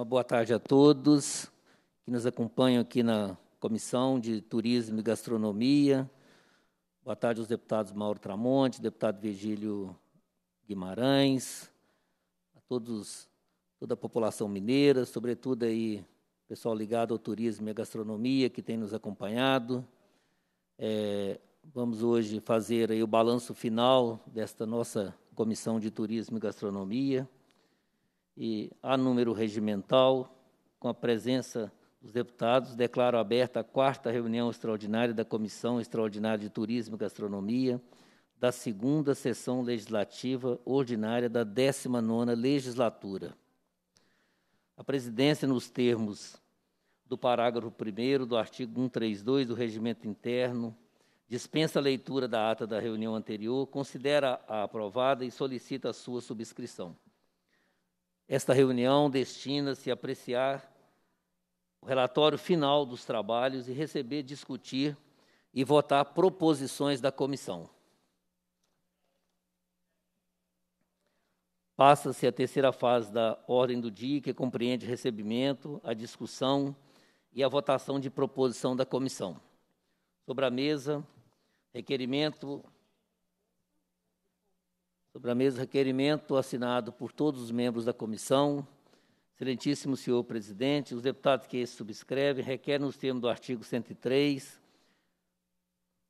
Uma boa tarde a todos que nos acompanham aqui na Comissão de Turismo e Gastronomia. Boa tarde aos deputados Mauro Tramonte, deputado Virgílio Guimarães, a todos, toda a população mineira, sobretudo aí pessoal ligado ao turismo e à gastronomia que tem nos acompanhado. É, vamos hoje fazer aí o balanço final desta nossa Comissão de Turismo e Gastronomia e a número regimental, com a presença dos deputados, declaro aberta a quarta reunião extraordinária da Comissão Extraordinária de Turismo e Gastronomia, da segunda sessão legislativa ordinária da 19ª legislatura. A presidência, nos termos do parágrafo 1 do artigo 132 do Regimento Interno, dispensa a leitura da ata da reunião anterior, considera a aprovada e solicita a sua subscrição. Esta reunião destina-se a apreciar o relatório final dos trabalhos e receber, discutir e votar proposições da comissão. Passa-se a terceira fase da ordem do dia, que compreende recebimento, a discussão e a votação de proposição da comissão. Sobre a mesa, requerimento Sobre a mesa, requerimento assinado por todos os membros da comissão. Excelentíssimo senhor presidente, os deputados que esse subscrevem requerem, nos termos do artigo 103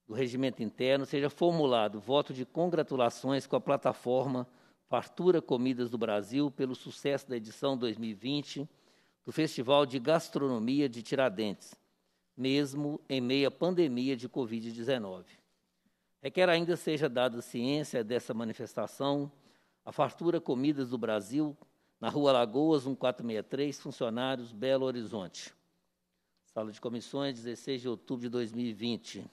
do regimento interno, seja formulado voto de congratulações com a plataforma Fartura Comidas do Brasil pelo sucesso da edição 2020 do Festival de Gastronomia de Tiradentes, mesmo em meio à pandemia de Covid-19. Requer ainda seja dada ciência dessa manifestação a Fartura Comidas do Brasil, na Rua Lagoas, 1463, funcionários, Belo Horizonte. Sala de comissões, 16 de outubro de 2020.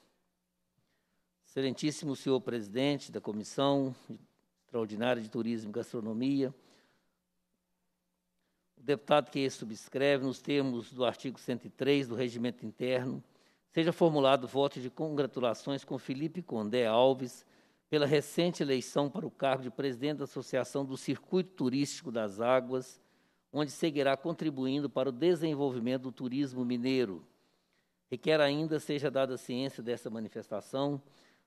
Excelentíssimo senhor presidente da Comissão Extraordinária de Turismo e Gastronomia, o deputado que subscreve, nos termos do artigo 103 do Regimento Interno, seja formulado voto de congratulações com Felipe Condé Alves pela recente eleição para o cargo de presidente da Associação do Circuito Turístico das Águas, onde seguirá contribuindo para o desenvolvimento do turismo mineiro. Requer ainda seja dada ciência dessa manifestação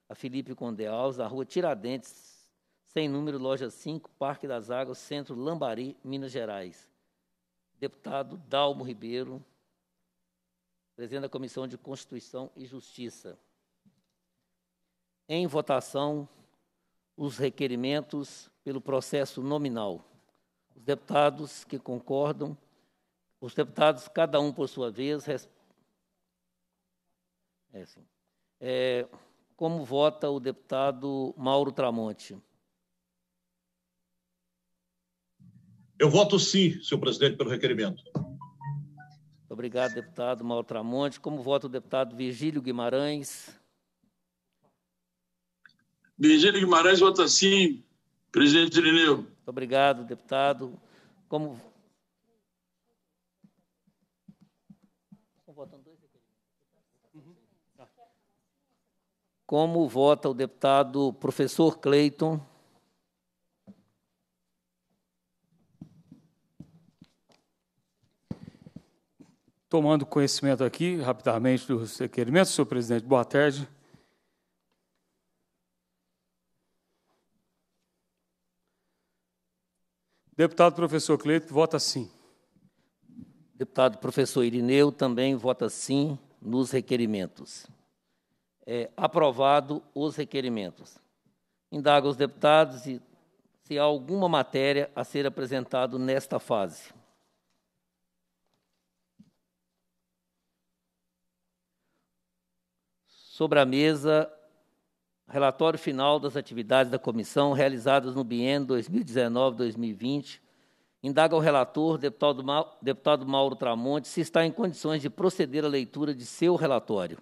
a Felipe Condé Alves, na rua Tiradentes, sem número, loja 5, Parque das Águas, Centro Lambari, Minas Gerais. Deputado Dalmo Ribeiro, presidente da Comissão de Constituição e Justiça. Em votação, os requerimentos pelo processo nominal. Os deputados que concordam, os deputados, cada um por sua vez, res... é, assim. é, como vota o deputado Mauro Tramonte? Eu voto sim, senhor presidente, pelo requerimento. Obrigado, deputado Mauro Tramonte. Como vota o deputado Virgílio Guimarães? Virgílio Guimarães vota sim, presidente Irineu. Obrigado, deputado. Como. Como vota o deputado professor Cleiton? Tomando conhecimento aqui, rapidamente, dos requerimentos, senhor presidente, boa tarde. Deputado professor Cleito, vota sim. Deputado professor Irineu também vota sim nos requerimentos. É, aprovado os requerimentos. Indago os deputados se, há alguma matéria a ser apresentado nesta fase. Sobre a mesa relatório final das atividades da comissão realizadas no biênio 2019-2020. Indaga ao relator, deputado, Ma deputado Mauro Tramonte, se está em condições de proceder à leitura de seu relatório.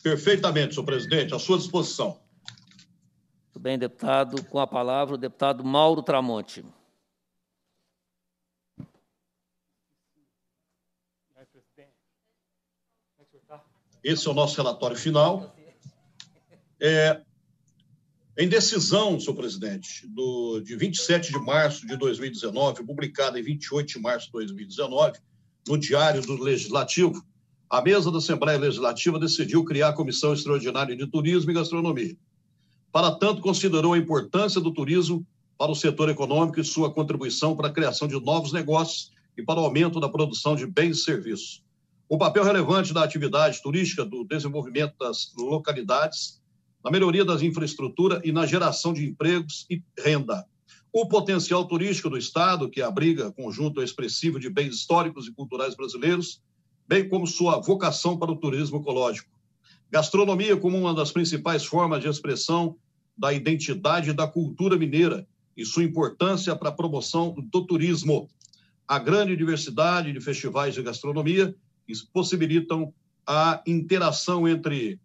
Perfeitamente, senhor presidente, à sua disposição. Muito bem, deputado. Com a palavra, o deputado Mauro Tramonte. Esse é o nosso relatório final. É, Em decisão, senhor presidente, do, de 27 de março de 2019, publicada em 28 de março de 2019, no Diário do Legislativo, a mesa da Assembleia Legislativa decidiu criar a Comissão Extraordinária de Turismo e Gastronomia. Para tanto, considerou a importância do turismo para o setor econômico e sua contribuição para a criação de novos negócios e para o aumento da produção de bens e serviços. O papel relevante da atividade turística, do desenvolvimento das localidades, na melhoria das infraestruturas e na geração de empregos e renda. O potencial turístico do Estado, que abriga conjunto expressivo de bens históricos e culturais brasileiros, bem como sua vocação para o turismo ecológico. Gastronomia como uma das principais formas de expressão da identidade da cultura mineira e sua importância para a promoção do turismo. A grande diversidade de festivais de gastronomia possibilitam a interação entre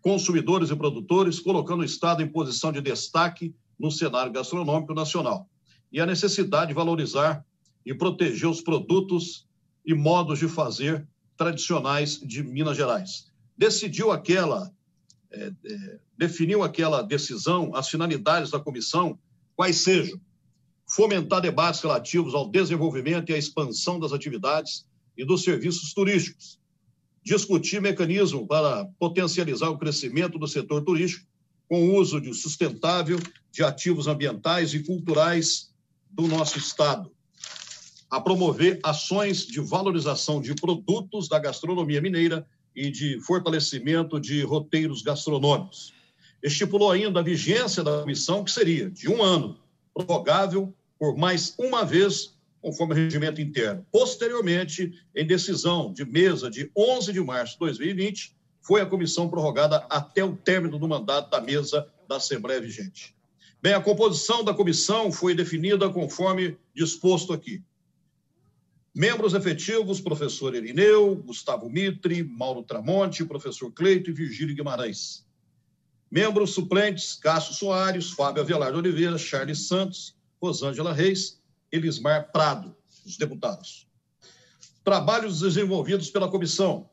consumidores e produtores, colocando o Estado em posição de destaque no cenário gastronômico nacional. E a necessidade de valorizar e proteger os produtos e modos de fazer tradicionais de Minas Gerais. Decidiu aquela, é, é, definiu aquela decisão, as finalidades da comissão, quais sejam fomentar debates relativos ao desenvolvimento e à expansão das atividades e dos serviços turísticos, discutir mecanismo para potencializar o crescimento do setor turístico com o uso de sustentável de ativos ambientais e culturais do nosso estado, a promover ações de valorização de produtos da gastronomia mineira e de fortalecimento de roteiros gastronômicos. Estipulou ainda a vigência da comissão, que seria de um ano, prorrogável por mais uma vez, conforme o regimento interno. Posteriormente, em decisão de mesa de 11 de março de 2020, foi a comissão prorrogada até o término do mandato da mesa da Assembleia vigente. Bem, a composição da comissão foi definida conforme disposto aqui. Membros efetivos, professor Irineu, Gustavo Mitre, Mauro Tramonte, professor Cleito e Virgílio Guimarães. Membros suplentes, Cássio Soares, Fábio Avelar de Oliveira, Charles Santos, Rosângela Reis, Elismar Prado, os deputados. Trabalhos desenvolvidos pela comissão.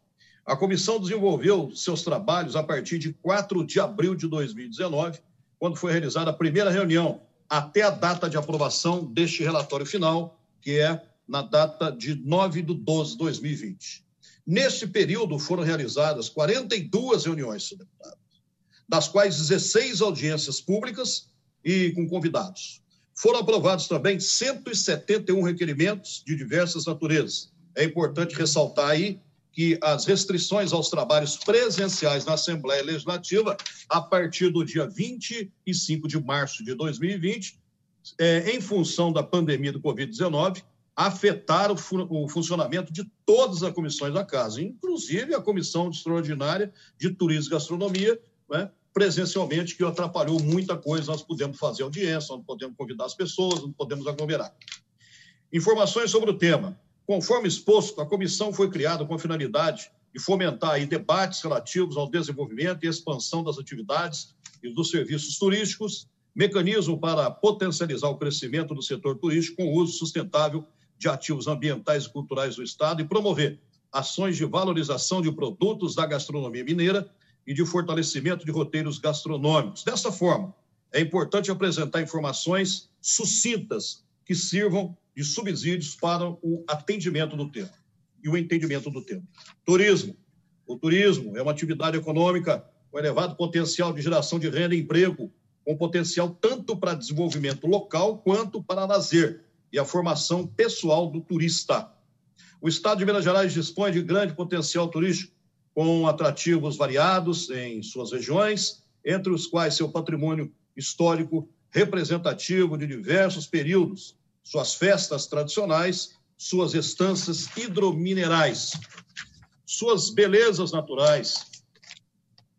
A comissão desenvolveu seus trabalhos a partir de 4 de abril de 2019, quando foi realizada a primeira reunião, até a data de aprovação deste relatório final, que é na data de 9 de 12 de 2020. Neste período foram realizadas 42 reuniões, deputados, das quais 16 audiências públicas e com convidados. Foram aprovados também 171 requerimentos de diversas naturezas. É importante ressaltar aí que as restrições aos trabalhos presenciais na Assembleia Legislativa, a partir do dia 25 de março de 2020, é, em função da pandemia do Covid-19, afetar o, o, funcionamento de todas as comissões da casa, inclusive a Comissão Extraordinária de Turismo e Gastronomia, né, presencialmente, que atrapalhou muita coisa. Nós podemos fazer audiência, não podemos convidar as pessoas, não podemos aglomerar. Informações sobre o tema. Conforme exposto, a comissão foi criada com a finalidade de fomentar aí debates relativos ao desenvolvimento e expansão das atividades e dos serviços turísticos, mecanismo para potencializar o crescimento do setor turístico com o uso sustentável de ativos ambientais e culturais do Estado e promover ações de valorização de produtos da gastronomia mineira e de fortalecimento de roteiros gastronômicos. Dessa forma, é importante apresentar informações sucintas que sirvam de subsídios para o atendimento do tema e o entendimento do tema. Turismo. O turismo é uma atividade econômica com elevado potencial de geração de renda e emprego, com potencial tanto para desenvolvimento local quanto para lazer, e a formação pessoal do turista. O Estado de Minas Gerais dispõe de grande potencial turístico, com atrativos variados em suas regiões, entre os quais seu patrimônio histórico representativo de diversos períodos, suas festas tradicionais, suas estâncias hidrominerais, suas belezas naturais,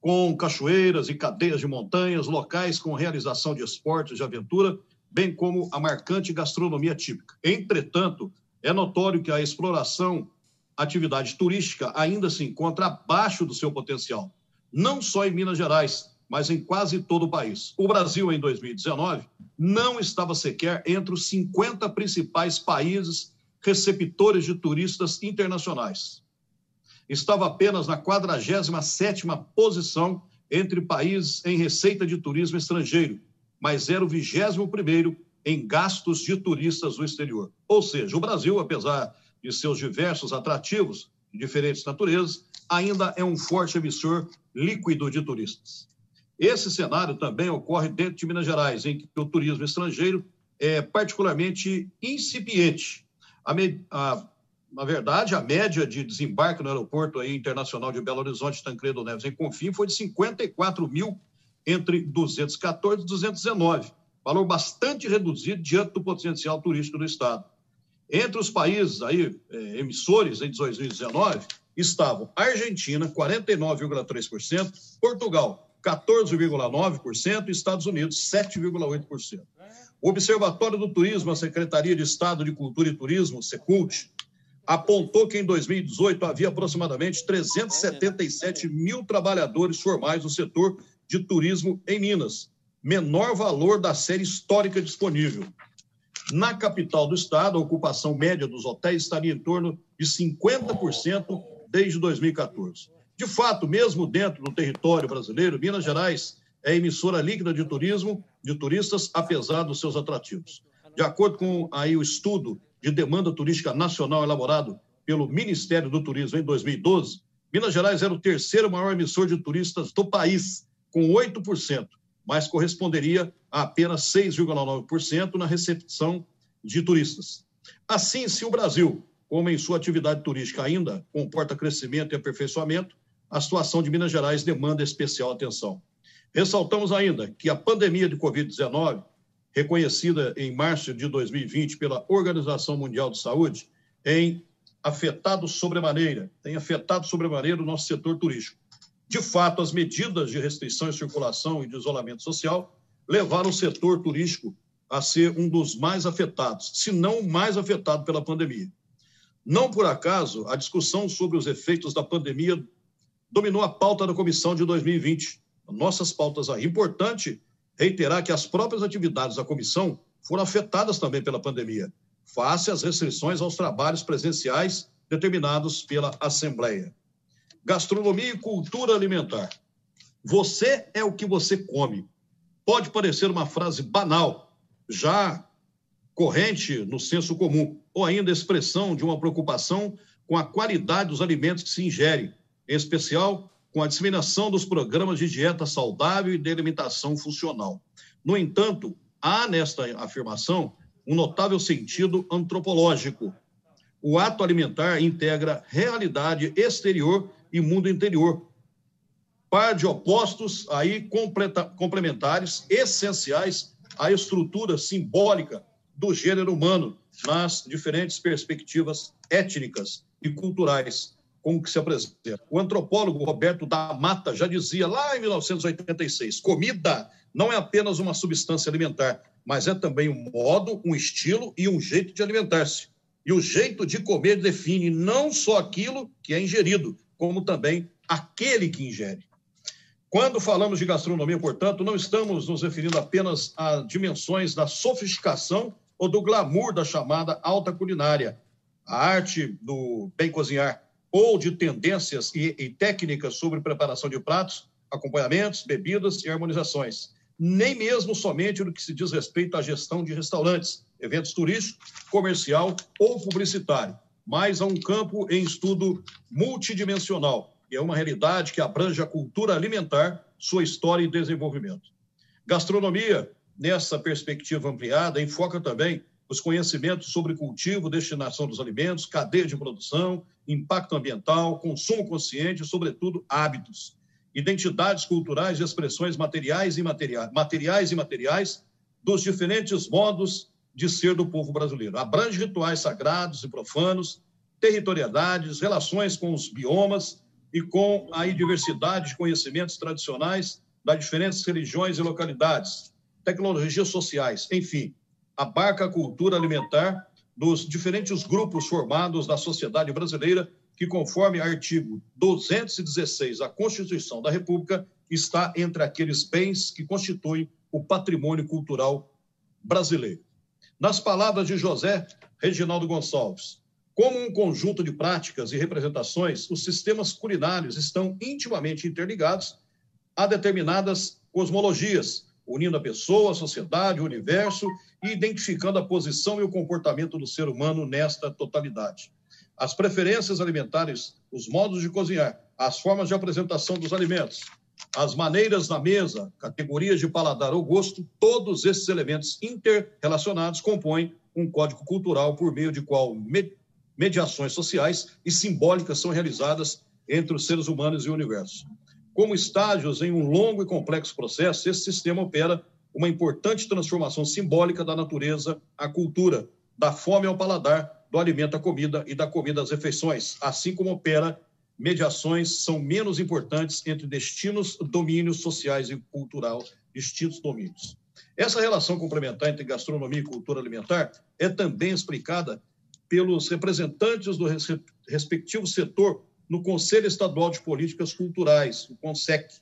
com cachoeiras e cadeias de montanhas, locais com realização de esportes de aventura bem como a marcante gastronomia típica. Entretanto, é notório que a exploração, atividade turística, ainda se encontra abaixo do seu potencial, não só em Minas Gerais, mas em quase todo o país. O Brasil, em 2019, não estava sequer entre os 50 principais países receptores de turistas internacionais. Estava apenas na 47ª posição entre países em receita de turismo estrangeiro, mas era o 21 em gastos de turistas do exterior. Ou seja, o Brasil, apesar de seus diversos atrativos de diferentes naturezas, ainda é um forte emissor líquido de turistas. Esse cenário também ocorre dentro de Minas Gerais, em que o turismo estrangeiro é particularmente incipiente. A, a, na verdade, a média de desembarque no aeroporto aí, internacional de Belo Horizonte, Tancredo Neves, em Confim, foi de 54 mil entre 214 e 219, valor bastante reduzido diante do potencial turístico do Estado. Entre os países aí, é, emissores em 2019 estavam Argentina, 49,3%, Portugal, 14,9% e Estados Unidos, 7,8%. O Observatório do Turismo, a Secretaria de Estado de Cultura e Turismo, Secult, apontou que em 2018 havia aproximadamente 377 mil trabalhadores formais no setor de turismo em Minas, menor valor da série histórica disponível. Na capital do estado, a ocupação média dos hotéis estaria em torno de 50% desde 2014. De fato, mesmo dentro do território brasileiro, Minas Gerais é emissora líquida de turismo, de turistas, apesar dos seus atrativos. De acordo com aí o estudo de demanda turística nacional elaborado pelo Ministério do Turismo em 2012, Minas Gerais era o terceiro maior emissor de turistas do país, com 8%, mas corresponderia a apenas 6,9% na recepção de turistas. Assim, se o Brasil, como em sua atividade turística ainda comporta crescimento e aperfeiçoamento, a situação de Minas Gerais demanda especial atenção. Ressaltamos ainda que a pandemia de Covid-19, reconhecida em março de 2020 pela Organização Mundial de Saúde, tem afetado sobremaneira, tem afetado sobremaneira o nosso setor turístico. De fato, as medidas de restrição de circulação e de isolamento social levaram o setor turístico a ser um dos mais afetados, se não o mais afetado pela pandemia. Não por acaso, a discussão sobre os efeitos da pandemia dominou a pauta da comissão de 2020. Nossas pautas aí. Importante reiterar que as próprias atividades da comissão foram afetadas também pela pandemia, face às restrições aos trabalhos presenciais determinados pela Assembleia gastronomia e cultura alimentar. Você é o que você come. Pode parecer uma frase banal, já corrente no senso comum, ou ainda expressão de uma preocupação com a qualidade dos alimentos que se ingere, em especial com a disseminação dos programas de dieta saudável e de alimentação funcional. No entanto, há nesta afirmação um notável sentido antropológico. O ato alimentar integra realidade exterior e mundo interior. Par de opostos aí complementares, essenciais à estrutura simbólica do gênero humano nas diferentes perspectivas étnicas e culturais com que se apresenta. O antropólogo Roberto da Mata já dizia lá em 1986: comida não é apenas uma substância alimentar, mas é também um modo, um estilo e um jeito de alimentar-se. E o jeito de comer define não só aquilo que é ingerido, como também aquele que ingere. Quando falamos de gastronomia, portanto, não estamos nos referindo apenas a dimensões da sofisticação ou do glamour da chamada alta culinária, a arte do bem cozinhar, ou de tendências e, e técnicas sobre preparação de pratos, acompanhamentos, bebidas e harmonizações, nem mesmo somente no que se diz respeito à gestão de restaurantes, eventos turísticos, comercial ou publicitário mas a um campo em estudo multidimensional, e é uma realidade que abrange a cultura alimentar, sua história e desenvolvimento. Gastronomia, nessa perspectiva ampliada, enfoca também os conhecimentos sobre cultivo, destinação dos alimentos, cadeia de produção, impacto ambiental, consumo consciente e, sobretudo, hábitos, identidades culturais e expressões materiais e materiais, materiais e materiais dos diferentes modos de ser do povo brasileiro. Abrange rituais sagrados e profanos, territorialidades, relações com os biomas e com a diversidade de conhecimentos tradicionais das diferentes religiões e localidades, tecnologias sociais, enfim, abarca a cultura alimentar dos diferentes grupos formados na sociedade brasileira, que, conforme artigo 216 da Constituição da República, está entre aqueles bens que constituem o patrimônio cultural brasileiro. Nas palavras de José Reginaldo Gonçalves, como um conjunto de práticas e representações, os sistemas culinários estão intimamente interligados a determinadas cosmologias, unindo a pessoa, a sociedade, o universo e identificando a posição e o comportamento do ser humano nesta totalidade. As preferências alimentares, os modos de cozinhar, as formas de apresentação dos alimentos, as maneiras na mesa, categorias de paladar ou gosto, todos esses elementos interrelacionados compõem um código cultural por meio de qual mediações sociais e simbólicas são realizadas entre os seres humanos e o universo. Como estágios em um longo e complexo processo, esse sistema opera uma importante transformação simbólica da natureza à cultura, da fome ao paladar, do alimento à comida e da comida às refeições, assim como opera mediações são menos importantes entre destinos, domínios sociais e cultural, distintos domínios. Essa relação complementar entre gastronomia e cultura alimentar é também explicada pelos representantes do respectivo setor no Conselho Estadual de Políticas Culturais, o CONSEC,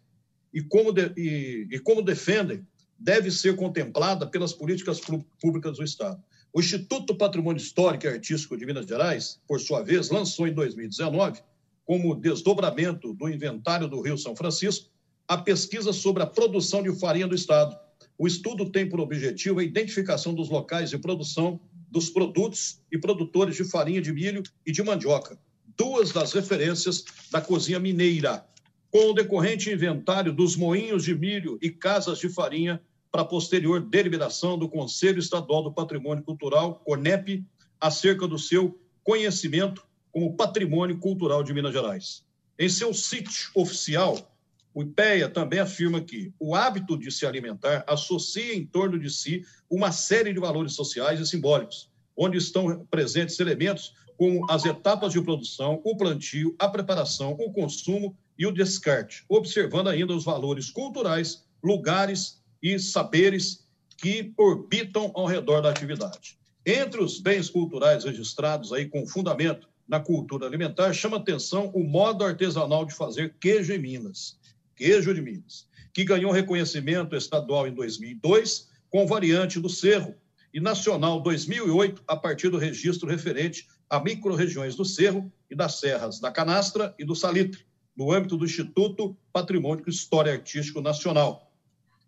e como, de, e, e como defendem, deve ser contemplada pelas políticas públicas do Estado. O Instituto Patrimônio Histórico e Artístico de Minas Gerais, por sua vez, lançou em 2019 como desdobramento do inventário do Rio São Francisco, a pesquisa sobre a produção de farinha do Estado. O estudo tem por objetivo a identificação dos locais de produção dos produtos e produtores de farinha de milho e de mandioca, duas das referências da cozinha mineira, com o decorrente inventário dos moinhos de milho e casas de farinha para posterior deliberação do Conselho Estadual do Patrimônio Cultural, CONEP, acerca do seu conhecimento como patrimônio cultural de Minas Gerais. Em seu sítio oficial, o IPEA também afirma que o hábito de se alimentar associa em torno de si uma série de valores sociais e simbólicos, onde estão presentes elementos como as etapas de produção, o plantio, a preparação, o consumo e o descarte, observando ainda os valores culturais, lugares e saberes que orbitam ao redor da atividade. Entre os bens culturais registrados aí com fundamento na cultura alimentar, chama atenção o modo artesanal de fazer queijo em Minas, queijo de Minas, que ganhou reconhecimento estadual em 2002 com variante do Cerro e nacional 2008 a partir do registro referente a microrregiões do Cerro e das Serras da Canastra e do Salitre, no âmbito do Instituto Patrimônio História Artístico Nacional.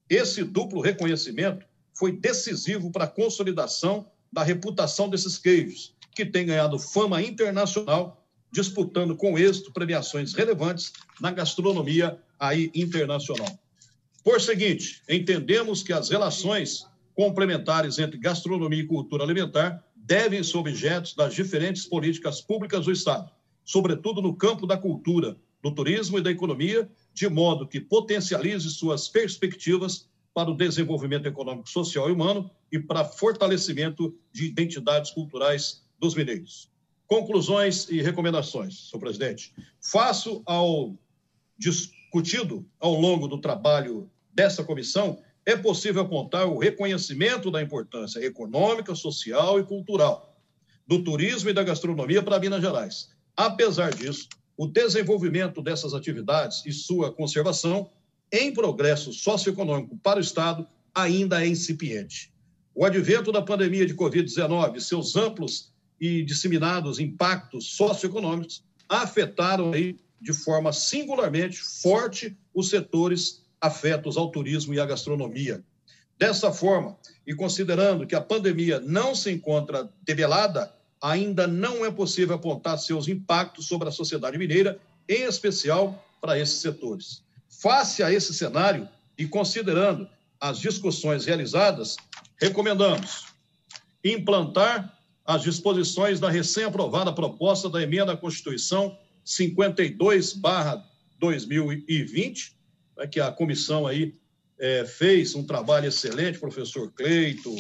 Esse duplo reconhecimento foi decisivo para a consolidação da reputação desses queijos, que tem ganhado fama internacional, disputando com êxito premiações relevantes na gastronomia aí internacional. Por seguinte, entendemos que as relações complementares entre gastronomia e cultura alimentar devem ser objetos das diferentes políticas públicas do Estado, sobretudo no campo da cultura, do turismo e da economia, de modo que potencialize suas perspectivas para o desenvolvimento econômico, social e humano e para fortalecimento de identidades culturais dos mineiros. Conclusões e recomendações, senhor presidente. Faço ao discutido ao longo do trabalho dessa comissão, é possível apontar o reconhecimento da importância econômica, social e cultural do turismo e da gastronomia para Minas Gerais. Apesar disso, o desenvolvimento dessas atividades e sua conservação em progresso socioeconômico para o Estado ainda é incipiente. O advento da pandemia de Covid-19 e seus amplos e disseminados impactos socioeconômicos afetaram aí de forma singularmente forte os setores afetos ao turismo e à gastronomia. Dessa forma, e considerando que a pandemia não se encontra debelada, ainda não é possível apontar seus impactos sobre a sociedade mineira, em especial para esses setores. Face a esse cenário e considerando as discussões realizadas, recomendamos implantar as disposições da recém-aprovada proposta da emenda à Constituição 52/2020, né, que a comissão aí é, fez um trabalho excelente, professor Cleito,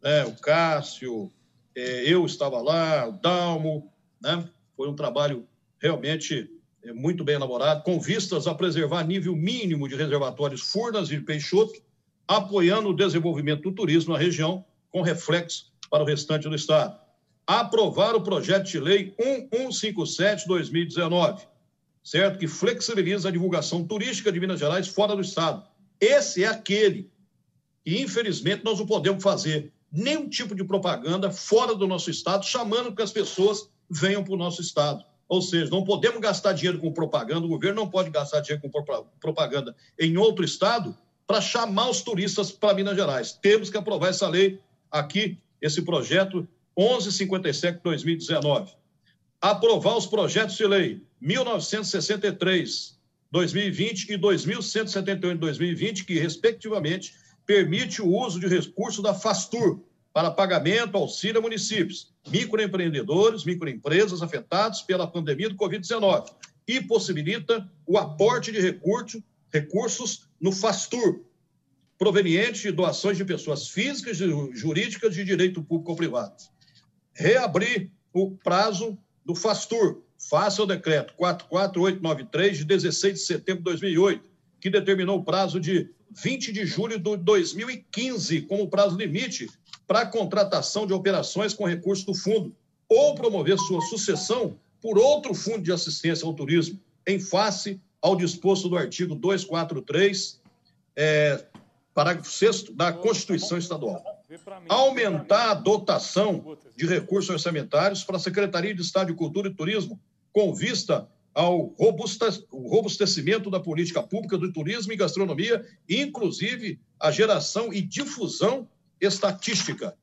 né, o Cássio, é, eu estava lá, o Dalmo, né, foi um trabalho realmente é, muito bem elaborado, com vistas a preservar nível mínimo de reservatórios Furnas e Peixoto, apoiando o desenvolvimento do turismo na região, com reflexo para o restante do Estado aprovar o projeto de lei 1157-2019, certo? Que flexibiliza a divulgação turística de Minas Gerais fora do Estado. Esse é aquele que, infelizmente, nós não podemos fazer nenhum tipo de propaganda fora do nosso Estado, chamando que as pessoas venham para o nosso Estado. Ou seja, não podemos gastar dinheiro com propaganda, o governo não pode gastar dinheiro com propaganda em outro estado para chamar os turistas para Minas Gerais. Temos que aprovar essa lei aqui, esse projeto 1157-2019. Aprovar os projetos de lei 1963, 2020 e 2171 de 2020, que, respectivamente, permite o uso de recursos da FASTUR para pagamento, auxílio a municípios, microempreendedores, microempresas afetados pela pandemia do Covid-19 e possibilita o aporte de recurso, recursos no FASTUR, proveniente de doações de pessoas físicas e jurídicas de direito público ou privado. Reabrir o prazo do FASTUR, faça o decreto 44893 de 16 de setembro de 2008, que determinou o prazo de 20 de julho de 2015 como prazo limite para a contratação de operações com recursos do fundo ou promover sua sucessão por outro fundo de assistência ao turismo, em face ao disposto do artigo 243, é, parágrafo 6 da Constituição Estadual. Aumentar a dotação de recursos orçamentários para a Secretaria de Estado de Cultura e Turismo, com vista ao robustecimento da política pública do turismo e gastronomia, inclusive a geração e difusão estatística.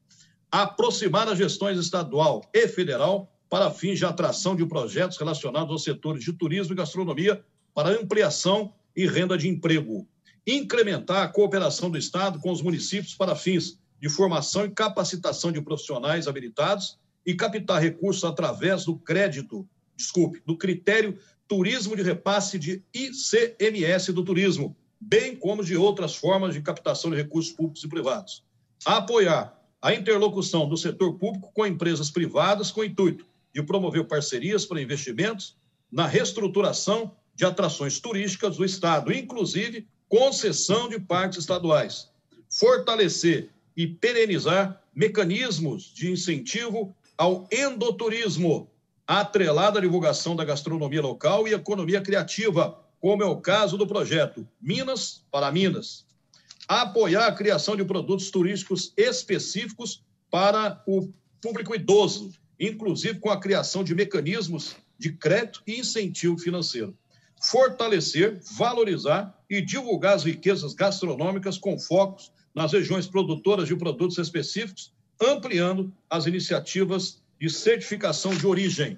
Aproximar as gestões estadual e federal para fins de atração de projetos relacionados aos setores de turismo e gastronomia para ampliação e renda de emprego. Incrementar a cooperação do Estado com os municípios para fins de formação e capacitação de profissionais habilitados e captar recursos através do crédito desculpe, do critério turismo de repasse de ICMS do turismo, bem como de outras formas de captação de recursos públicos e privados. Apoiar a interlocução do setor público com empresas privadas com o intuito de promover parcerias para investimentos na reestruturação de atrações turísticas do Estado, inclusive concessão de parques estaduais. Fortalecer e perenizar mecanismos de incentivo ao endoturismo, atrelada à divulgação da gastronomia local e economia criativa, como é o caso do projeto Minas para Minas. Apoiar a criação de produtos turísticos específicos para o público idoso, inclusive com a criação de mecanismos de crédito e incentivo financeiro. Fortalecer, valorizar e divulgar as riquezas gastronômicas com focos nas regiões produtoras de produtos específicos, ampliando as iniciativas de certificação de origem.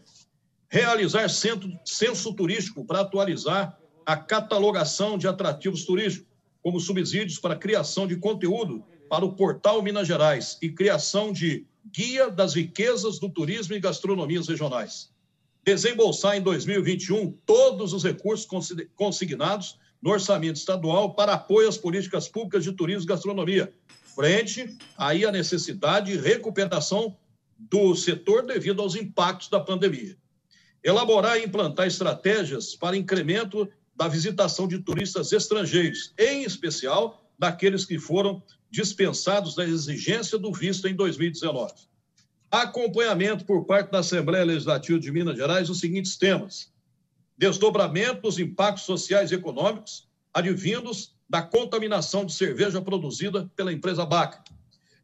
Realizar centro, censo turístico para atualizar a catalogação de atrativos turísticos, como subsídios para criação de conteúdo para o portal Minas Gerais e criação de guia das riquezas do turismo e gastronomias regionais. Desembolsar em 2021 todos os recursos consignados no orçamento estadual para apoio às políticas públicas de turismo e gastronomia, frente aí à necessidade de recuperação do setor devido aos impactos da pandemia. Elaborar e implantar estratégias para incremento da visitação de turistas estrangeiros, em especial daqueles que foram dispensados da exigência do visto em 2019. Acompanhamento por parte da Assembleia Legislativa de Minas Gerais dos seguintes temas: desdobramento dos impactos sociais e econômicos advindos da contaminação de cerveja produzida pela empresa Baca,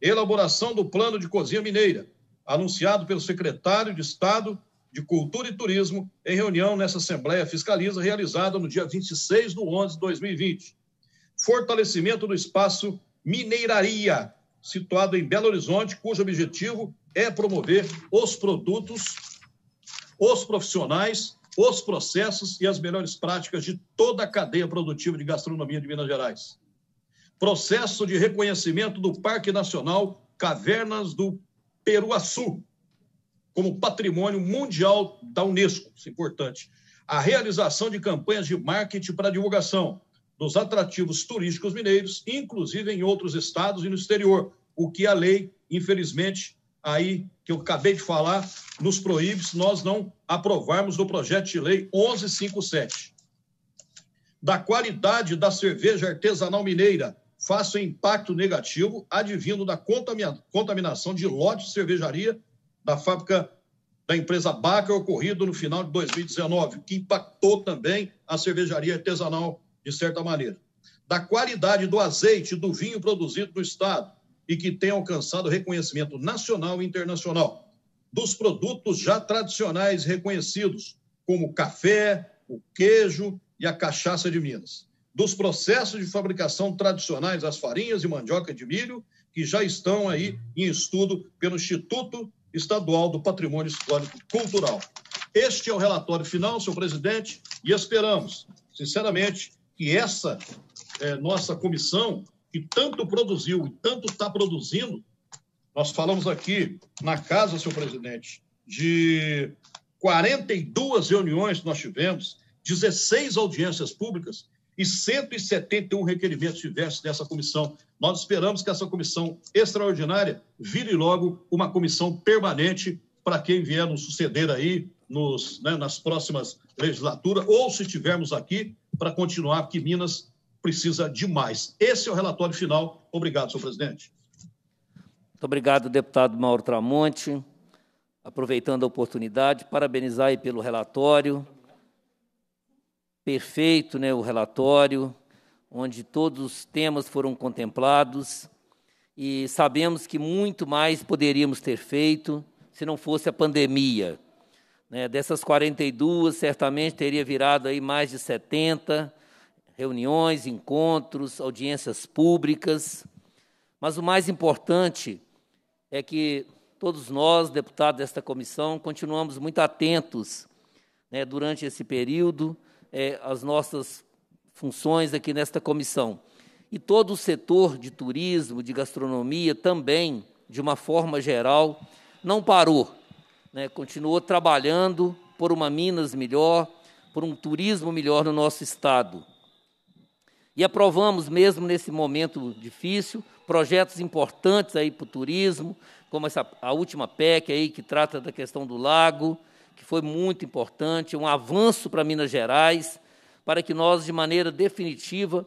elaboração do plano de cozinha mineira, anunciado pelo secretário de Estado de Cultura e Turismo em reunião nessa Assembleia Fiscaliza, realizada no dia 26 de 11 de 2020. Fortalecimento do espaço Mineiraria, situado em Belo Horizonte, cujo objetivo é promover os produtos, os profissionais, os processos e as melhores práticas de toda a cadeia produtiva de gastronomia de Minas Gerais. Processo de reconhecimento do Parque Nacional Cavernas do Peruaçu, como patrimônio mundial da Unesco, isso é importante. A realização de campanhas de marketing para divulgação dos atrativos turísticos mineiros, inclusive em outros estados e no exterior, o que a lei, infelizmente, aí que eu acabei de falar, nos proíbe se nós não aprovarmos o projeto de lei 1157. Da qualidade da cerveja artesanal mineira, faça impacto negativo advindo da contaminação de lote de cervejaria da fábrica da empresa Baca ocorrido no final de 2019, que impactou também a cervejaria artesanal de certa maneira. Da qualidade do azeite do vinho produzido no estado e que tem alcançado reconhecimento nacional e internacional. Dos produtos já tradicionais reconhecidos, como o café, o queijo e a cachaça de Minas. Dos processos de fabricação tradicionais, as farinhas de mandioca de milho, que já estão aí em estudo pelo Instituto Estadual do Patrimônio Histórico Cultural. Este é o relatório final, senhor presidente, e esperamos, sinceramente, que essa é, nossa comissão, que tanto produziu e tanto está produzindo, nós falamos aqui na casa, senhor presidente, de 42 reuniões que nós tivemos, 16 audiências públicas e 171 requerimentos diversos dessa comissão. Nós esperamos que essa comissão extraordinária vire logo uma comissão permanente para quem vier nos suceder aí nos, né, nas próximas legislaturas, ou se tivermos aqui, para continuar, porque Minas precisa de mais. Esse é o relatório final. Obrigado, senhor presidente. Muito obrigado, deputado Mauro Tramonte. Aproveitando a oportunidade, parabenizar aí pelo relatório. Perfeito, né, o relatório, onde todos os temas foram contemplados e sabemos que muito mais poderíamos ter feito se não fosse a pandemia. Né, dessas 42, certamente teria virado aí mais de 70 reuniões, encontros, audiências públicas. Mas o mais importante é que todos nós, deputados desta comissão, continuamos muito atentos né, durante esse período é, às nossas funções aqui nesta comissão. E todo o setor de turismo, de gastronomia também, de uma forma geral, não parou, né, continuou trabalhando por uma Minas melhor, por um turismo melhor no nosso estado. E aprovamos, mesmo nesse momento difícil, projetos importantes aí para o turismo, como essa, a última PEC aí que trata da questão do lago, que foi muito importante, um avanço para Minas Gerais, para que nós, de maneira definitiva,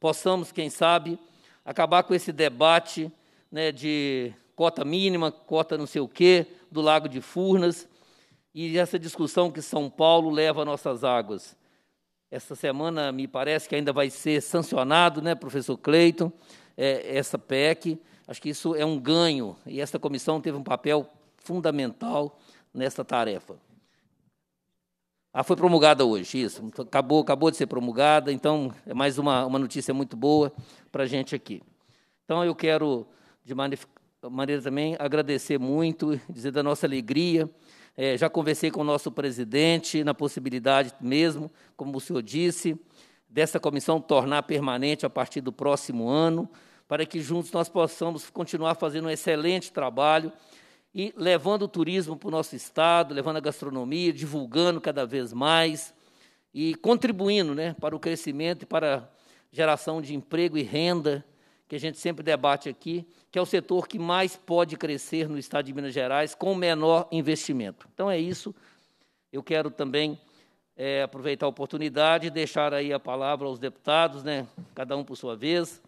possamos, quem sabe, acabar com esse debate né, de cota mínima, cota não sei o quê, do Lago de Furnas, e essa discussão que São Paulo leva a nossas águas. Essa semana me parece que ainda vai ser sancionado, né, professor Cleiton, é, essa PEC. Acho que isso é um ganho e essa comissão teve um papel fundamental nessa tarefa. Ah, foi promulgada hoje, isso. Acabou, acabou de ser promulgada, então é mais uma, uma notícia muito boa para a gente aqui. Então eu quero, de maneira também, agradecer muito, dizer da nossa alegria é, já conversei com o nosso presidente na possibilidade mesmo, como o senhor disse, dessa comissão tornar permanente a partir do próximo ano, para que juntos nós possamos continuar fazendo um excelente trabalho e levando o turismo para o nosso estado, levando a gastronomia, divulgando cada vez mais e contribuindo né, para o crescimento e para a geração de emprego e renda que a gente sempre debate aqui, que é o setor que mais pode crescer no estado de Minas Gerais com menor investimento. Então é isso. Eu quero também é, aproveitar a oportunidade e deixar aí a palavra aos deputados, né, cada um por sua vez.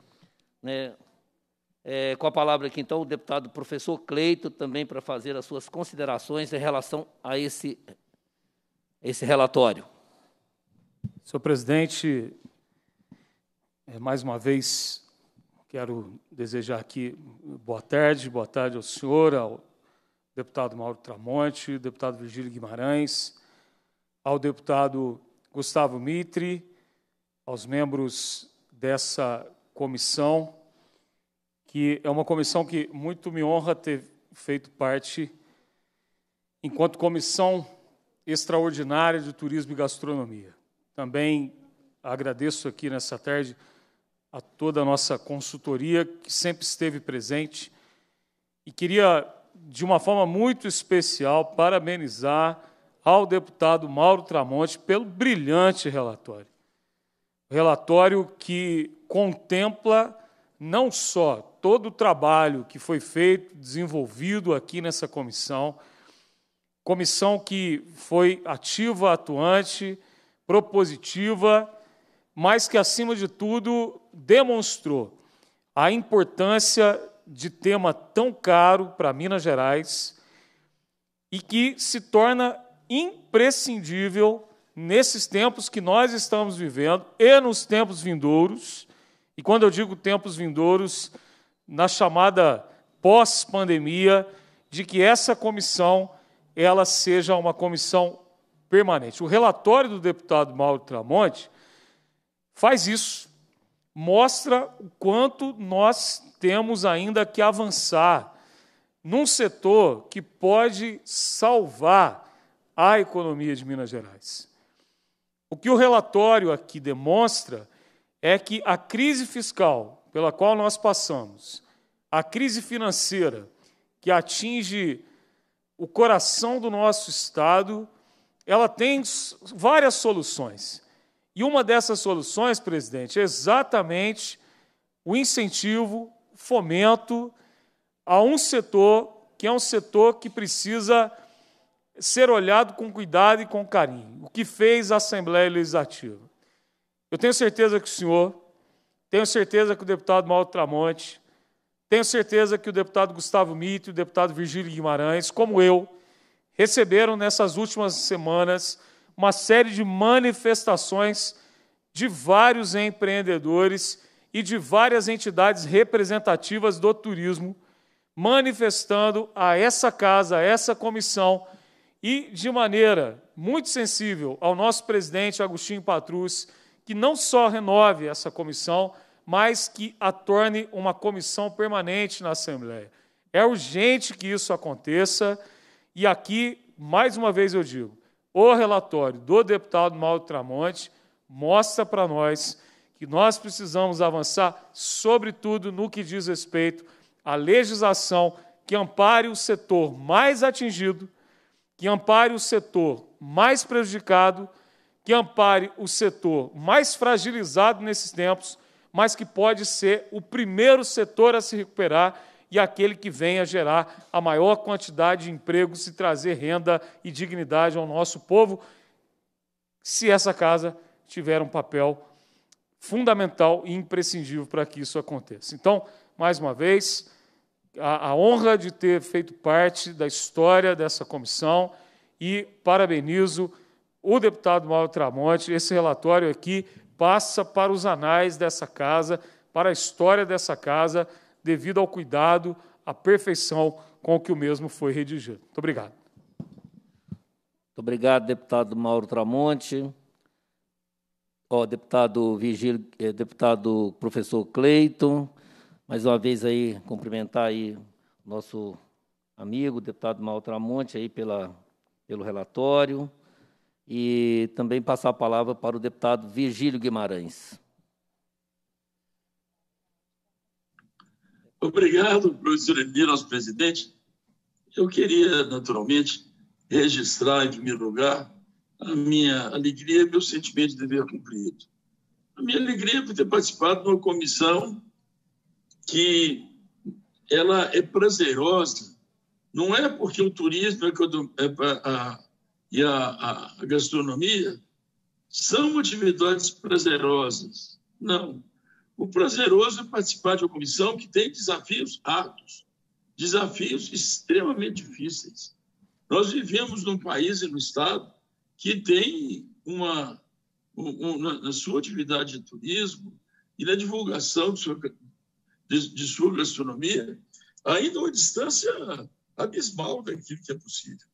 Né, é, com a palavra aqui, então, o deputado professor Cleito, também para fazer as suas considerações em relação a esse, esse relatório. Senhor presidente, é, mais uma vez Quero desejar aqui boa tarde, boa tarde ao senhor, ao deputado Mauro Tramonte, deputado Virgílio Guimarães, ao deputado Gustavo Mitre, aos membros dessa comissão, que é uma comissão que muito me honra ter feito parte enquanto comissão extraordinária de turismo e gastronomia. Também agradeço aqui nessa tarde a toda a nossa consultoria, que sempre esteve presente. E queria, de uma forma muito especial, parabenizar ao deputado Mauro Tramonte pelo brilhante relatório. Relatório que contempla não só todo o trabalho que foi feito, desenvolvido aqui nessa comissão, comissão que foi ativa, atuante, propositiva mas que, acima de tudo, demonstrou a importância de tema tão caro para Minas Gerais e que se torna imprescindível nesses tempos que nós estamos vivendo e nos tempos vindouros. E quando eu digo tempos vindouros, na chamada pós-pandemia, de que essa comissão ela seja uma comissão permanente. O relatório do deputado Mauro Tramonte faz isso, mostra o quanto nós temos ainda que avançar num setor que pode salvar a economia de Minas Gerais. O que o relatório aqui demonstra é que a crise fiscal pela qual nós passamos, a crise financeira que atinge o coração do nosso Estado, ela tem várias soluções. E uma dessas soluções, presidente, é exatamente o incentivo, fomento a um setor que é um setor que precisa ser olhado com cuidado e com carinho. O que fez a Assembleia Legislativa? Eu tenho certeza que o senhor, tenho certeza que o deputado Mauro Tramonte, tenho certeza que o deputado Gustavo Mito e o deputado Virgílio Guimarães, como eu, receberam nessas últimas semanas uma série de manifestações de vários empreendedores e de várias entidades representativas do turismo, manifestando a essa casa, a essa comissão, e de maneira muito sensível ao nosso presidente Agostinho Patrus, que não só renove essa comissão, mas que a torne uma comissão permanente na Assembleia. É urgente que isso aconteça, e aqui, mais uma vez eu digo, o relatório do deputado Mauro Tramonte mostra para nós que nós precisamos avançar, sobretudo no que diz respeito à legislação que ampare o setor mais atingido, que ampare o setor mais prejudicado, que ampare o setor mais fragilizado nesses tempos, mas que pode ser o primeiro setor a se recuperar e aquele que venha gerar a maior quantidade de empregos e trazer renda e dignidade ao nosso povo, se essa casa tiver um papel fundamental e imprescindível para que isso aconteça. Então, mais uma vez, a, a honra de ter feito parte da história dessa comissão e parabenizo o deputado Mauro Tramonte. Esse relatório aqui passa para os anais dessa casa, para a história dessa casa, devido ao cuidado, à perfeição com que o mesmo foi redigido. Muito obrigado. Muito obrigado, deputado Mauro Tramonte. Ó, deputado Vigílio, eh, deputado professor Cleiton, mais uma vez aí cumprimentar aí nosso amigo, deputado Mauro Tramonte aí pela, pelo relatório e também passar a palavra para o deputado Virgílio Guimarães. Obrigado, professor Emílio, nosso presidente. Eu queria, naturalmente, registrar, em primeiro lugar, a minha alegria e meu sentimento de dever cumprido. A minha alegria por ter participado de uma comissão que ela é prazerosa, não é porque o turismo é, a, e a gastronomia são atividades prazerosas. Não. O prazeroso é participar de uma comissão que tem desafios árduos, desafios extremamente difíceis. Nós vivemos num país e no Estado que tem uma, um, um, na sua atividade de turismo e na divulgação de sua, de, de sua gastronomia, ainda uma distância abismal daquilo que é possível.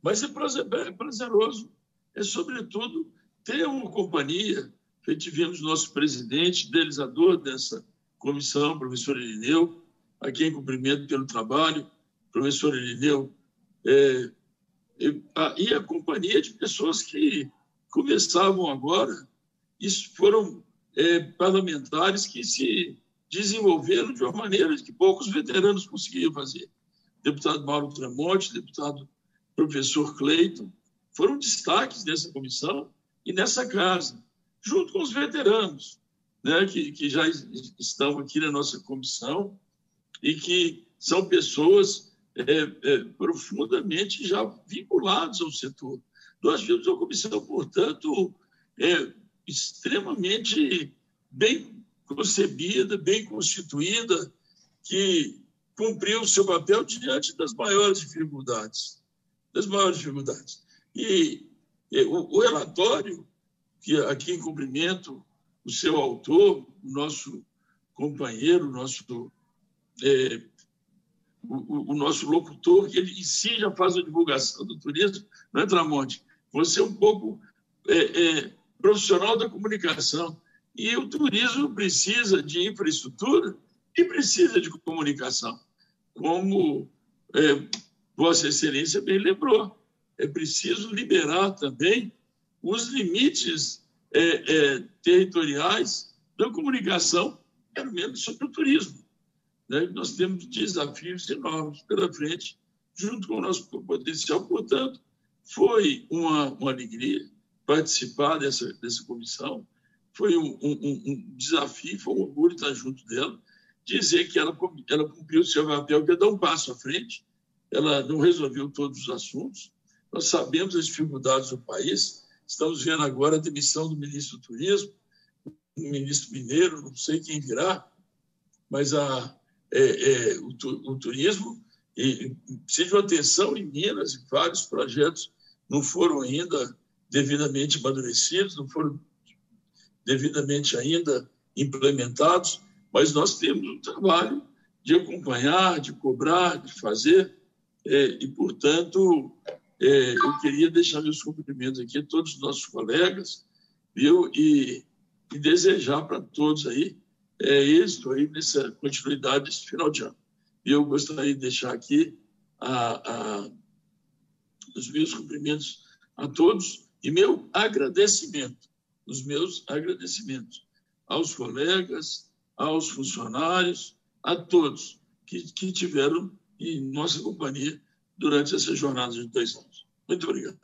Mas é, é prazeroso, é, sobretudo, ter uma companhia. Tivemos nosso presidente, idealizador dessa comissão, professor Irineu, a quem cumprimento pelo trabalho, professor Irineu, é, e a companhia de pessoas que começavam agora, isso foram é, parlamentares que se desenvolveram de uma maneira que poucos veteranos conseguiam fazer. Deputado Mauro Tramonte, deputado professor Cleiton, foram destaques dessa comissão e nessa casa, junto com os veteranos, né, que, que já estão aqui na nossa comissão e que são pessoas é, é, profundamente já vinculados ao setor. Nós vimos uma comissão, portanto, é, extremamente bem concebida, bem constituída, que cumpriu o seu papel diante das maiores dificuldades. Das maiores dificuldades. E, e o, o, relatório, que aqui em cumprimento, o seu autor, o nosso companheiro, o nosso é, o, o, nosso locutor, que ele em si já faz a divulgação do turismo, não é, Tramonte? Você é um pouco é, é, profissional da comunicação. E o turismo precisa de infraestrutura e precisa de comunicação. Como é, Vossa Excelência bem lembrou, é preciso liberar também os limites é, é, territoriais da comunicação, pelo menos sobre o turismo. Né? Nós temos desafios enormes pela frente, junto com o nosso potencial. Portanto, foi uma, uma alegria participar dessa, dessa comissão, foi um, um, um desafio, foi um orgulho estar junto dela, dizer que ela, ela cumpriu o seu papel, que é dar um passo à frente, ela não resolveu todos os assuntos, nós sabemos as dificuldades do país, estamos vendo agora a demissão do ministro do Turismo, o ministro Mineiro, não sei quem virá, mas a, é, é, o, o, turismo e, precisa de atenção em Minas e vários projetos não foram ainda devidamente amadurecidos, não foram devidamente ainda implementados, mas nós temos um trabalho de acompanhar, de cobrar, de fazer, é, e, portanto, é, eu queria deixar meus cumprimentos aqui a todos os nossos colegas, viu? E, e desejar para todos aí é, êxito aí nessa continuidade desse final de ano. E eu gostaria de deixar aqui a, a, os meus cumprimentos a todos e meu agradecimento, os meus agradecimentos aos colegas, aos funcionários, a todos que, que tiveram em nossa companhia durante essa jornada de dois anos. Muito obrigado.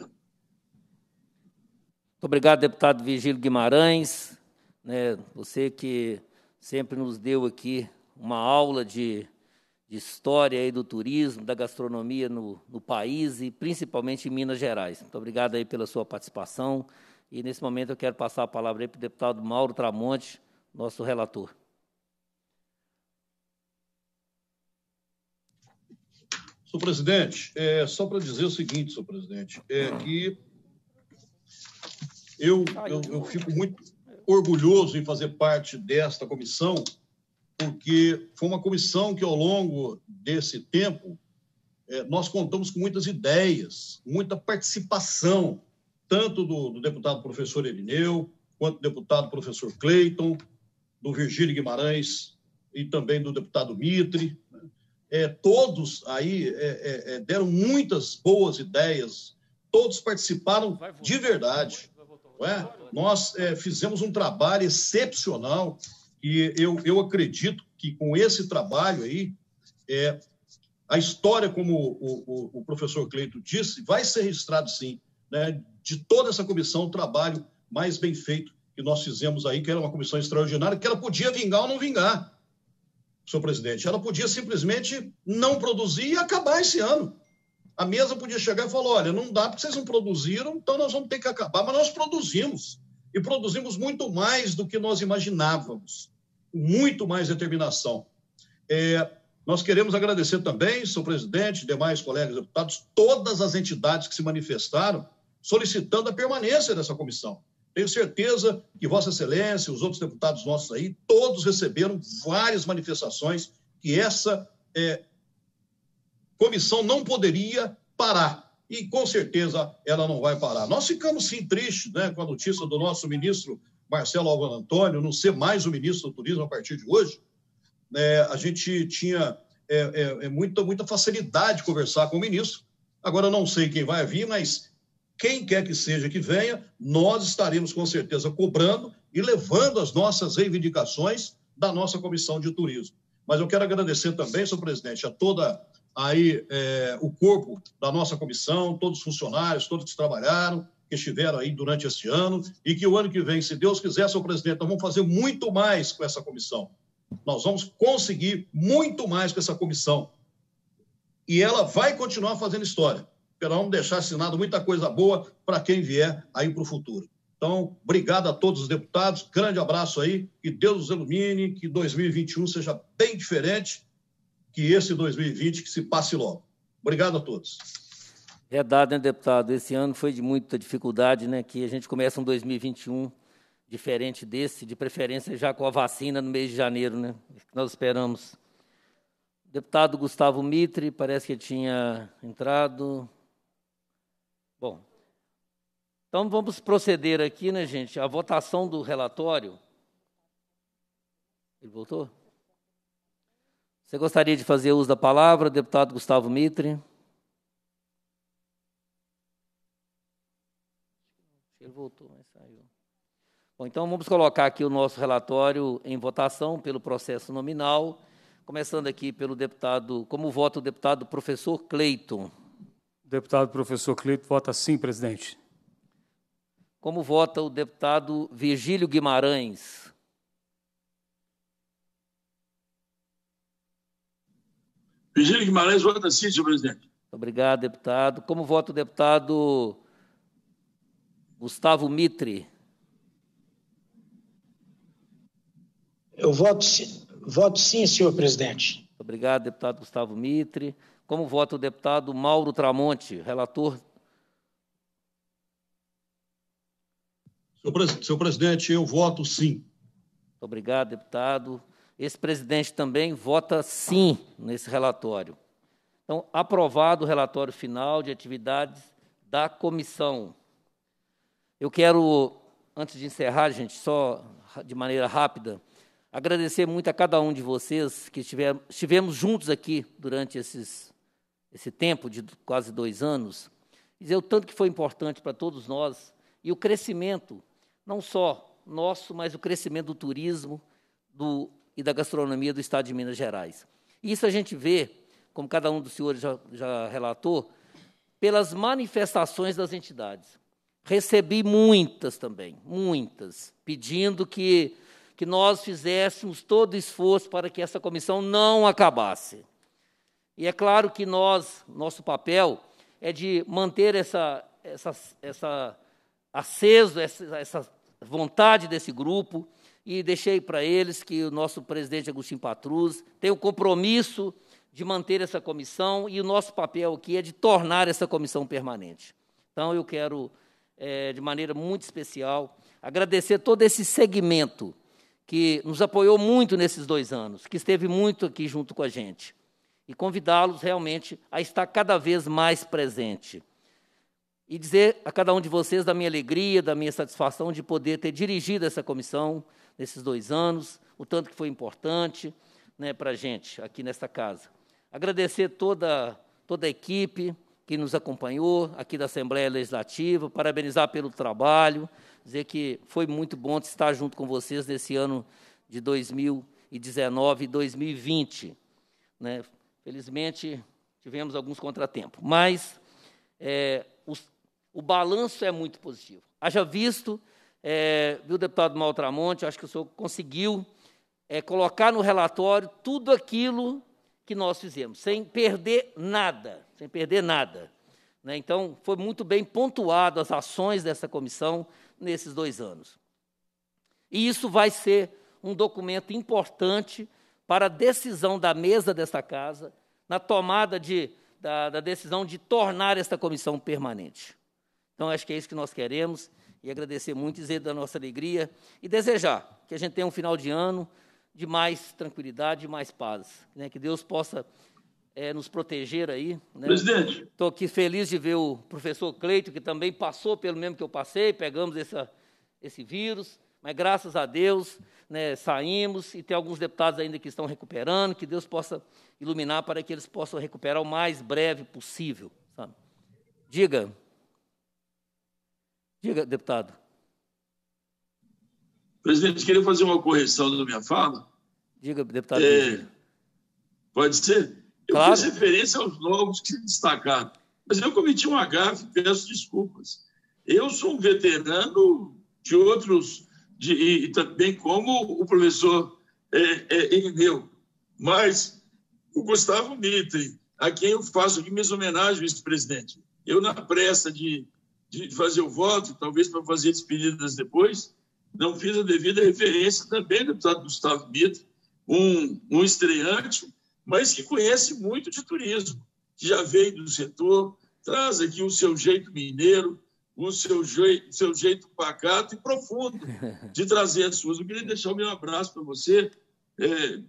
Muito obrigado, deputado Vigílio Guimarães. Né, você que sempre nos deu aqui uma aula de, de história aí do turismo, da gastronomia no, no país e principalmente em Minas Gerais. Muito obrigado aí pela sua participação. E nesse momento eu quero passar a palavra para o deputado Mauro Tramonte, nosso relator. Senhor presidente, é, só para dizer o seguinte, senhor presidente, é que eu, eu, eu fico muito orgulhoso em fazer parte desta comissão, porque foi uma comissão que, ao longo desse tempo, é, nós contamos com muitas ideias, muita participação, tanto do, do deputado professor Elineu, quanto do deputado professor Cleiton, do Virgílio Guimarães e também do deputado Mitre, é, todos aí é, é, é, deram muitas boas ideias, todos participaram de verdade. É? Nós é, fizemos um trabalho excepcional e eu, eu acredito que com esse trabalho aí, a história, como o, o, o professor Cleito disse, vai ser registrado sim, né, de toda essa comissão, o trabalho mais bem feito que nós fizemos aí, que era uma comissão extraordinária, que ela podia vingar ou não vingar senhor presidente. Ela podia simplesmente não produzir e acabar esse ano. A mesa podia chegar e falar: olha, não dá porque vocês não produziram, então nós vamos ter que acabar. Mas nós produzimos. E produzimos muito mais do que nós imaginávamos. Muito mais determinação. É, nós queremos agradecer também, senhor presidente, demais colegas deputados, todas as entidades que se manifestaram solicitando a permanência dessa comissão. Tenho certeza que Vossa Excelência, os outros deputados nossos aí, todos receberam várias manifestações que essa é, comissão não poderia parar. E com certeza ela não vai parar. Nós ficamos sim tristes né, com a notícia do nosso ministro Marcelo Alvan Antônio não ser mais o ministro do Turismo a partir de hoje. É, a gente tinha é, é, é muita, muita facilidade de conversar com o ministro. Agora não sei quem vai vir, mas quem quer que seja que venha, nós estaremos com certeza cobrando e levando as nossas reivindicações da nossa comissão de turismo. Mas eu quero agradecer também, senhor presidente, a toda aí é, o corpo da nossa comissão, todos os funcionários, todos que trabalharam, que estiveram aí durante este ano, e que o ano que vem, se Deus quiser, senhor presidente, nós vamos fazer muito mais com essa comissão. Nós vamos conseguir muito mais com essa comissão. E ela vai continuar fazendo história para não deixar assinado muita coisa boa para quem vier aí para o futuro. Então, obrigado a todos os deputados, grande abraço aí, que Deus os ilumine, que 2021 seja bem diferente que esse 2020 que se passe logo. Obrigado a todos. Verdade, né, deputado? Esse ano foi de muita dificuldade, né? Que a gente começa um 2021 diferente desse, de preferência já com a vacina no mês de janeiro, né? Nós esperamos. Deputado Gustavo Mitre, parece que tinha entrado. Bom, então vamos proceder aqui, né, gente, a votação do relatório. Ele voltou? Você gostaria de fazer uso da palavra, deputado Gustavo Mitre? Ele voltou, mas saiu. Bom, então vamos colocar aqui o nosso relatório em votação pelo processo nominal, começando aqui pelo deputado, como vota o deputado professor Cleiton. Deputado professor Cleiton vota sim, presidente. Como vota o deputado Virgílio Guimarães? Virgílio Guimarães vota sim, senhor presidente. Obrigado, deputado. Como vota o deputado Gustavo Mitre? Eu voto sim, voto sim, senhor presidente. Obrigado, deputado Gustavo Mitre. Como vota o deputado Mauro Tramonte, relator Senhor presidente, eu voto sim. Obrigado, deputado. Esse presidente também vota sim nesse relatório. Então, aprovado o relatório final de atividades da comissão. Eu quero, antes de encerrar, gente, só de maneira rápida, agradecer muito a cada um de vocês que estivemos juntos aqui durante esses, esse tempo de quase dois anos, dizer o tanto que foi importante para todos nós e o crescimento não só nosso, mas o crescimento do turismo do, e da gastronomia do Estado de Minas Gerais. Isso a gente vê, como cada um dos senhores já, já relatou, pelas manifestações das entidades. Recebi muitas também, muitas, pedindo que, que nós fizéssemos todo o esforço para que essa comissão não acabasse. E é claro que nós, nosso papel é de manter essa, essa, essa aceso, essa, essa vontade desse grupo e deixei para eles que o nosso presidente Agostinho Patrus tem o compromisso de manter essa comissão e o nosso papel aqui é de tornar essa comissão permanente. Então, eu quero, é, de maneira muito especial, agradecer todo esse segmento que nos apoiou muito nesses dois anos, que esteve muito aqui junto com a gente, e convidá-los realmente a estar cada vez mais presente e dizer a cada um de vocês da minha alegria, da minha satisfação de poder ter dirigido essa comissão nesses dois anos, o tanto que foi importante né, para a gente aqui nesta casa. Agradecer toda, toda a equipe que nos acompanhou aqui da Assembleia Legislativa, parabenizar pelo trabalho, dizer que foi muito bom estar junto com vocês nesse ano de 2019 e 2020. Né? Felizmente, tivemos alguns contratempos, mas é, os, o balanço é muito positivo. Haja visto, é, viu, deputado Maltramonte, acho que o senhor conseguiu é, colocar no relatório tudo aquilo que nós fizemos, sem perder nada, sem perder nada. Né? Então, foi muito bem pontuado as ações dessa comissão nesses dois anos. E isso vai ser um documento importante para a decisão da mesa desta casa, na tomada de, da, da decisão de tornar esta comissão permanente. Então, acho que é isso que nós queremos e agradecer muito, dizer da nossa alegria e desejar que a gente tenha um final de ano de mais tranquilidade e mais paz. Né? Que Deus possa é, nos proteger aí. Né? Presidente. Estou aqui feliz de ver o professor Cleito, que também passou pelo mesmo que eu passei, pegamos essa, esse vírus, mas graças a Deus né, saímos e tem alguns deputados ainda que estão recuperando, que Deus possa iluminar para que eles possam recuperar o mais breve possível. Sabe? Diga. Diga, deputado. Presidente, queria fazer uma correção da minha fala. Diga, deputado. É, pode ser? Eu claro. fiz referência aos novos que se destacaram, mas eu cometi um agafe, peço desculpas. Eu sou um veterano de outros, de, e, também como o professor é, é, mas o Gustavo Mitre, a quem eu faço aqui minhas homenagens, vice-presidente. Eu, na pressa de de fazer o voto, talvez para fazer despedidas depois, não fiz a devida referência também do deputado Gustavo Mitre, um, um estreante, mas que conhece muito de turismo, que já veio do setor, traz aqui o seu jeito mineiro, o seu, jeito, seu jeito pacato e profundo de trazer as suas. Eu queria deixar o meu abraço para você, é,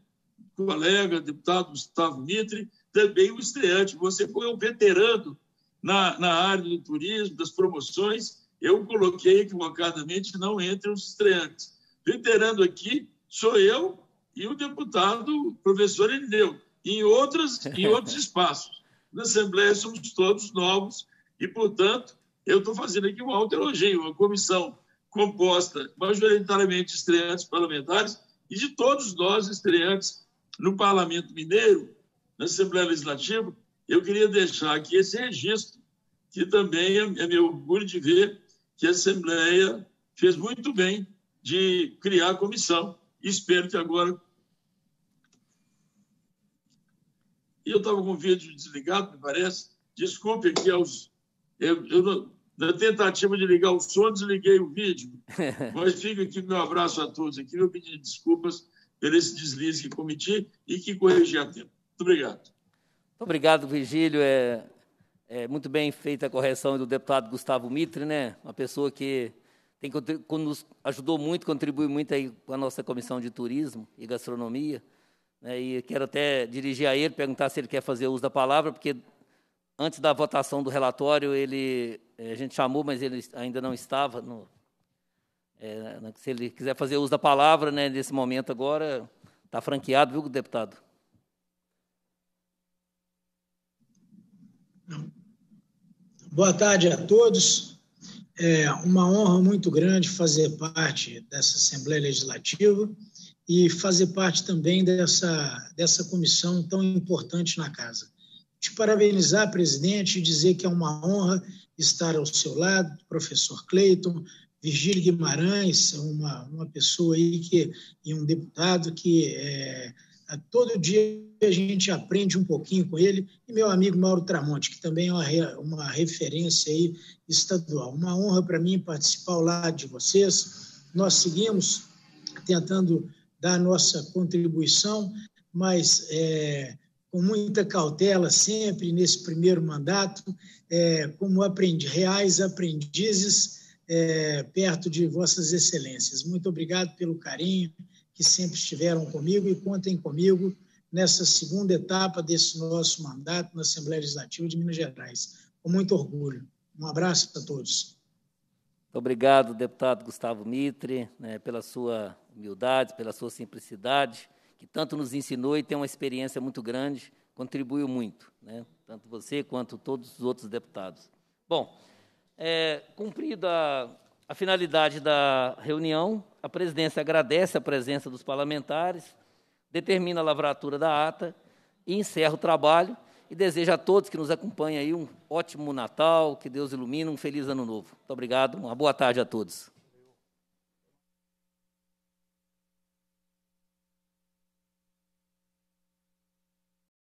colega, deputado Gustavo Mitre, também um estreante. Você foi um veterano na, na área do turismo, das promoções. Eu coloquei equivocadamente não entre os estreantes. Veterano aqui sou eu e o deputado professor Eneu, em, outras, em outros espaços. Na Assembleia somos todos novos e, portanto, eu estou fazendo aqui um alto elogio, uma comissão composta majoritariamente de estreantes parlamentares e de todos nós estreantes no Parlamento Mineiro, na Assembleia Legislativa. Eu queria deixar aqui esse registro, que também é, é meu orgulho de ver que a Assembleia fez muito bem de criar a comissão. Espero que agora. Eu estava com o vídeo desligado, me parece. Desculpe aqui aos. Eu, eu, na tentativa de ligar o som, desliguei o vídeo. Mas fica aqui meu abraço a todos aqui, meu pedido de desculpas por esse deslize que cometi e que corrigi a tempo. Muito obrigado. Muito obrigado, Virgílio. É, é muito bem feita a correção do deputado Gustavo Mitre, né? Uma pessoa que tem, nos ajudou muito, contribui muito aí com a nossa comissão de turismo e gastronomia. Né? E quero até dirigir a ele, perguntar se ele quer fazer uso da palavra, porque antes da votação do relatório, ele, eh, a gente chamou, mas ele ainda não estava. No, é, se ele quiser fazer uso da palavra, né, nesse momento agora, está franqueado, viu, deputado? Boa tarde a todos. É uma honra muito grande fazer parte dessa Assembleia Legislativa e fazer parte também dessa, dessa comissão tão importante na Casa te parabenizar, presidente, e dizer que é uma honra estar ao seu lado, professor Cleiton, Virgílio Guimarães, uma, uma pessoa aí que, e um deputado que é, todo dia a gente aprende um pouquinho com ele, e meu amigo Mauro Tramonte, que também é uma, uma referência aí estadual. Uma honra para mim participar ao lado de vocês. Nós seguimos tentando dar a nossa contribuição, mas é, com muita cautela sempre nesse primeiro mandato, é, como aprendi, reais aprendizes é, perto de vossas excelências. Muito obrigado pelo carinho que sempre estiveram comigo e contem comigo nessa segunda etapa desse nosso mandato na Assembleia Legislativa de Minas Gerais. Com muito orgulho. Um abraço a todos. Obrigado, deputado Gustavo Mitre, né, pela sua humildade, pela sua simplicidade que tanto nos ensinou e tem uma experiência muito grande, contribuiu muito, né? tanto você quanto todos os outros deputados. Bom, é, cumprida a, finalidade da reunião, a presidência agradece a presença dos parlamentares, determina a lavratura da ata e encerra o trabalho e deseja a todos que nos acompanham aí um ótimo Natal, que Deus ilumine, um feliz ano novo. Muito obrigado, uma boa tarde a todos.